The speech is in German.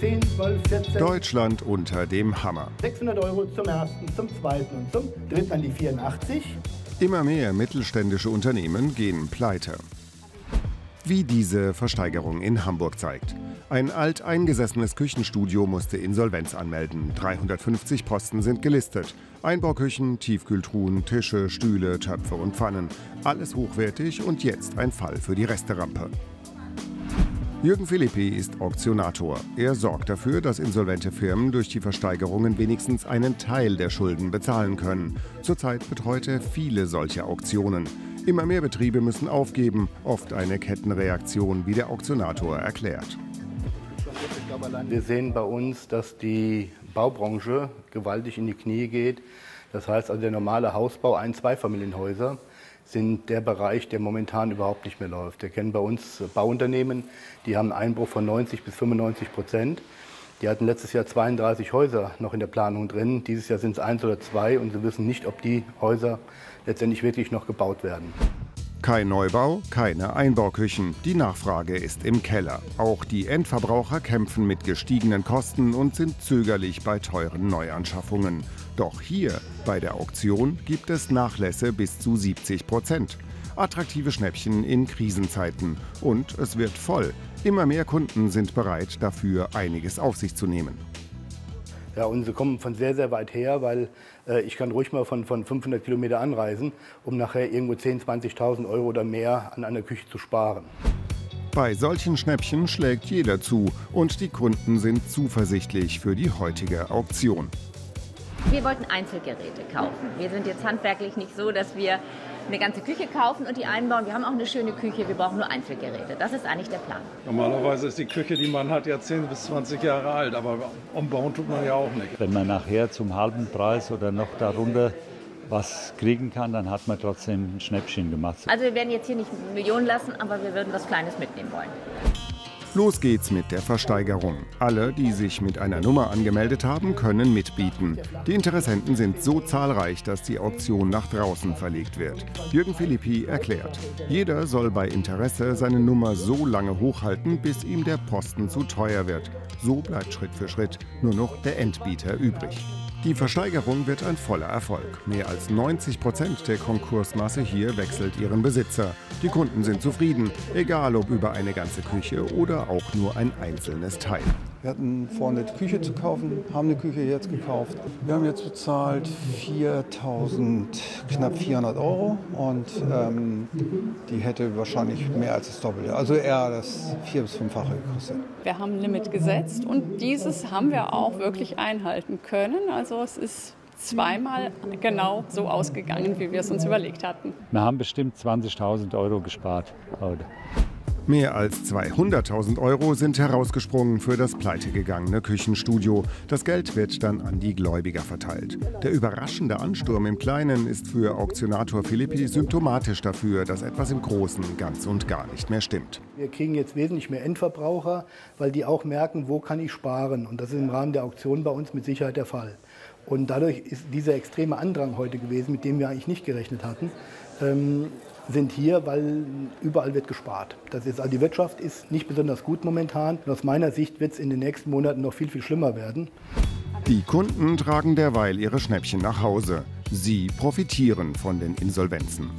10, 12, 14. Deutschland unter dem Hammer. 600 Euro zum ersten, zum zweiten und zum dritten an die 84. Immer mehr mittelständische Unternehmen gehen pleite. Wie diese Versteigerung in Hamburg zeigt. Ein alteingesessenes Küchenstudio musste Insolvenz anmelden. 350 Posten sind gelistet. Einbauküchen, Tiefkühltruhen, Tische, Stühle, Töpfe und Pfannen. Alles hochwertig und jetzt ein Fall für die Resterampe. Jürgen Philippi ist Auktionator. Er sorgt dafür, dass insolvente Firmen durch die Versteigerungen wenigstens einen Teil der Schulden bezahlen können. Zurzeit betreut er viele solche Auktionen. Immer mehr Betriebe müssen aufgeben, oft eine Kettenreaktion, wie der Auktionator erklärt. Wir sehen bei uns, dass die Baubranche gewaltig in die Knie geht. Das heißt also der normale Hausbau, ein-, zweifamilienhäuser, sind der Bereich, der momentan überhaupt nicht mehr läuft. Wir kennen bei uns Bauunternehmen, die haben einen Einbruch von 90 bis 95 Prozent. Die hatten letztes Jahr 32 Häuser noch in der Planung drin. Dieses Jahr sind es eins oder zwei und sie wissen nicht, ob die Häuser letztendlich wirklich noch gebaut werden. Kein Neubau, keine Einbauküchen. Die Nachfrage ist im Keller. Auch die Endverbraucher kämpfen mit gestiegenen Kosten und sind zögerlich bei teuren Neuanschaffungen. Doch hier bei der Auktion gibt es Nachlässe bis zu 70 Prozent. Attraktive Schnäppchen in Krisenzeiten. Und es wird voll. Immer mehr Kunden sind bereit, dafür einiges auf sich zu nehmen. Ja, und sie kommen von sehr, sehr weit her, weil äh, ich kann ruhig mal von, von 500 Kilometer anreisen, um nachher irgendwo 10.000, 20.000 Euro oder mehr an einer Küche zu sparen. Bei solchen Schnäppchen schlägt jeder zu und die Kunden sind zuversichtlich für die heutige Auktion. Wir wollten Einzelgeräte kaufen. Wir sind jetzt handwerklich nicht so, dass wir eine ganze Küche kaufen und die einbauen. Wir haben auch eine schöne Küche, wir brauchen nur Einzelgeräte. Das ist eigentlich der Plan. Normalerweise ist die Küche, die man hat, ja 10 bis 20 Jahre alt, aber umbauen tut man ja auch nicht. Wenn man nachher zum halben Preis oder noch darunter was kriegen kann, dann hat man trotzdem ein Schnäppchen gemacht. Also wir werden jetzt hier nicht Millionen lassen, aber wir würden was Kleines mitnehmen wollen. Los geht's mit der Versteigerung. Alle, die sich mit einer Nummer angemeldet haben, können mitbieten. Die Interessenten sind so zahlreich, dass die Auktion nach draußen verlegt wird. Jürgen Philippi erklärt, jeder soll bei Interesse seine Nummer so lange hochhalten, bis ihm der Posten zu teuer wird. So bleibt Schritt für Schritt nur noch der Endbieter übrig. Die Versteigerung wird ein voller Erfolg. Mehr als 90 Prozent der Konkursmasse hier wechselt ihren Besitzer. Die Kunden sind zufrieden, egal ob über eine ganze Küche oder auch nur ein einzelnes Teil. Wir hatten vor, eine Küche zu kaufen, haben eine Küche jetzt gekauft. Wir haben jetzt bezahlt 4.000, knapp 400 Euro und ähm, die hätte wahrscheinlich mehr als das Doppelte, also eher das vier- bis fünffache gekostet. Wir haben ein Limit gesetzt und dieses haben wir auch wirklich einhalten können. Also es ist zweimal genau so ausgegangen, wie wir es uns überlegt hatten. Wir haben bestimmt 20.000 Euro gespart heute. Mehr als 200.000 Euro sind herausgesprungen für das pleitegegangene Küchenstudio. Das Geld wird dann an die Gläubiger verteilt. Der überraschende Ansturm im Kleinen ist für Auktionator Philippi symptomatisch dafür, dass etwas im Großen ganz und gar nicht mehr stimmt. Wir kriegen jetzt wesentlich mehr Endverbraucher, weil die auch merken, wo kann ich sparen. Und das ist im Rahmen der Auktion bei uns mit Sicherheit der Fall. Und dadurch ist dieser extreme Andrang heute gewesen, mit dem wir eigentlich nicht gerechnet hatten, ähm, sind hier, weil überall wird gespart. Das ist, also die Wirtschaft ist nicht besonders gut momentan. Und aus meiner Sicht wird es in den nächsten Monaten noch viel, viel schlimmer werden. Die Kunden tragen derweil ihre Schnäppchen nach Hause. Sie profitieren von den Insolvenzen.